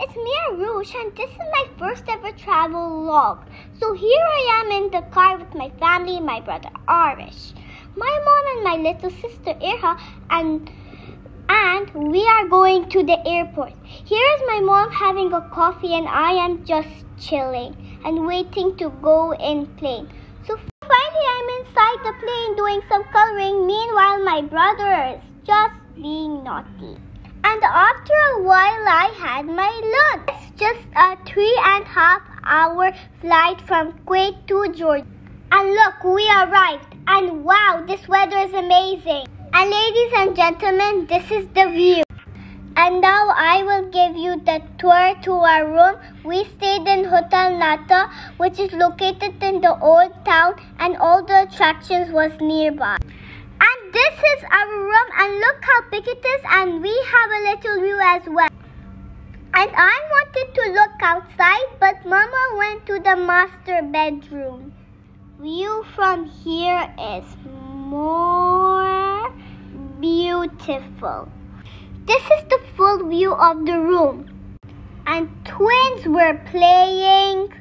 it's me Aroush and this is my first ever travel log. So here I am in the car with my family, my brother Arish, my mom and my little sister Irha and and we are going to the airport. Here is my mom having a coffee and I am just chilling and waiting to go in plane. So finally I'm inside the plane doing some coloring. Meanwhile my brother is just being naughty. And after a while I had my lunch. It's just a three and a half hour flight from Kuwait to Georgia. And look, we arrived. And wow, this weather is amazing. And ladies and gentlemen, this is the view. And now I will give you the tour to our room. We stayed in Hotel Nata, which is located in the old town and all the attractions was nearby. This is our room and look how big it is and we have a little view as well. And I wanted to look outside but mama went to the master bedroom. View from here is more beautiful. This is the full view of the room. And twins were playing.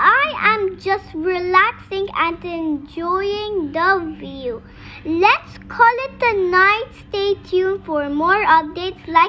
I am just relaxing and enjoying the view. Let's call it a night. Stay tuned for more updates like